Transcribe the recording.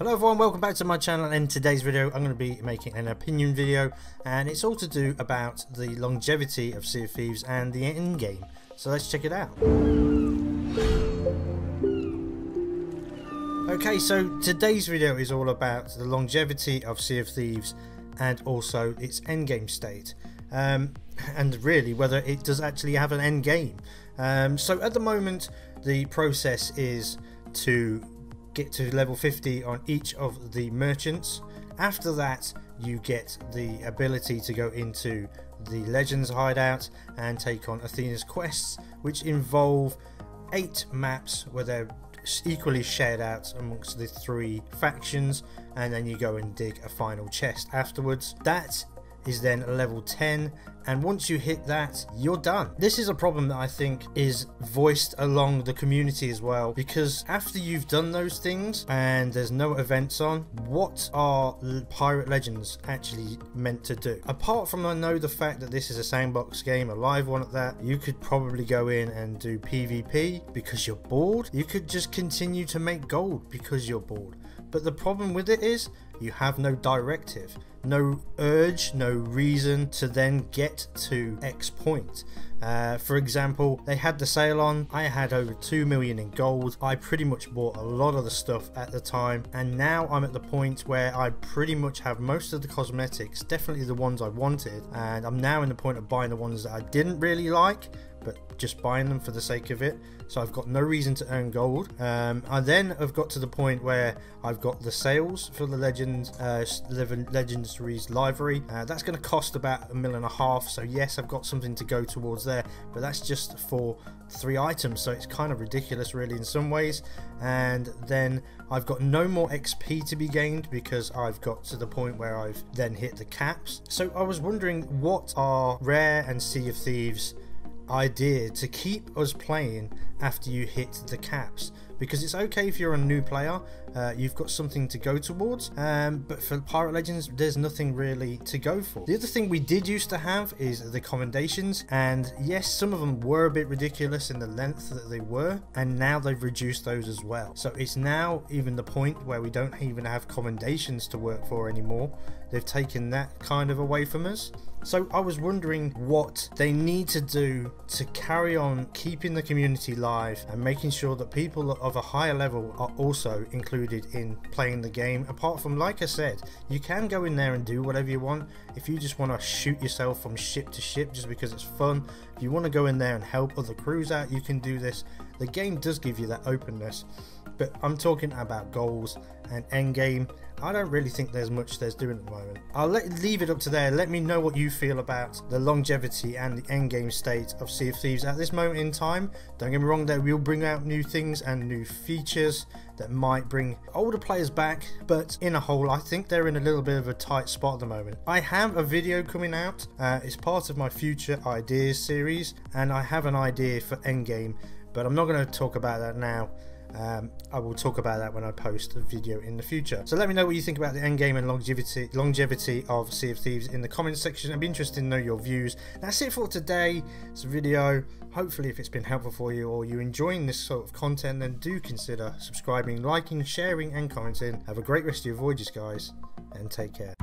Hello everyone, welcome back to my channel and in today's video I'm going to be making an opinion video and it's all to do about the longevity of Sea of Thieves and the end game. So let's check it out. Okay, so today's video is all about the longevity of Sea of Thieves and also its endgame state. Um, and really whether it does actually have an end game. Um, so at the moment the process is to get to level 50 on each of the merchants. After that, you get the ability to go into the Legends hideout and take on Athena's quests, which involve eight maps where they're equally shared out amongst the three factions, and then you go and dig a final chest afterwards. That is then level 10 and once you hit that you're done. This is a problem that i think is voiced along the community as well because after you've done those things and there's no events on what are pirate legends actually meant to do? Apart from i know the fact that this is a sandbox game a live one at that you could probably go in and do pvp because you're bored. You could just continue to make gold because you're bored. But the problem with it is you have no directive, no urge, no reason to then get to X point. Uh, for example, they had the sale on, I had over 2 million in gold, I pretty much bought a lot of the stuff at the time, and now I'm at the point where I pretty much have most of the cosmetics, definitely the ones I wanted, and I'm now in the point of buying the ones that I didn't really like, but just buying them for the sake of it. So I've got no reason to earn gold. Um, I then have got to the point where I've got the sales for the Legends uh, Legendaries library. Uh, that's going to cost about a million and a half. So yes, I've got something to go towards there, but that's just for three items. So it's kind of ridiculous, really, in some ways. And then I've got no more XP to be gained because I've got to the point where I've then hit the caps. So I was wondering what are Rare and Sea of Thieves idea to keep us playing after you hit the caps because it's okay if you're a new player uh, you've got something to go towards um, but for Pirate Legends there's nothing really to go for. The other thing we did used to have is the commendations and yes some of them were a bit ridiculous in the length that they were and now they've reduced those as well. So it's now even the point where we don't even have commendations to work for anymore they've taken that kind of away from us so I was wondering what they need to do to carry on keeping the community live and making sure that people of a higher level are also included in playing the game. Apart from, like I said, you can go in there and do whatever you want. If you just want to shoot yourself from ship to ship just because it's fun, if you want to go in there and help other crews out, you can do this. The game does give you that openness, but I'm talking about goals and end game I don't really think there's much there's doing at the moment. I'll let, leave it up to there. Let me know what you feel about the longevity and the endgame state of Sea of Thieves at this moment in time. Don't get me wrong, they will bring out new things and new features that might bring older players back, but in a whole, I think they're in a little bit of a tight spot at the moment. I have a video coming out. Uh, it's part of my future ideas series, and I have an idea for endgame, but I'm not going to talk about that now. Um, I will talk about that when I post a video in the future. So let me know what you think about the end game and longevity longevity of Sea of Thieves in the comments section. I'd be interested to know your views. That's it for today's video. Hopefully, if it's been helpful for you or you're enjoying this sort of content, then do consider subscribing, liking, sharing, and commenting. Have a great rest of your voyages, guys, and take care.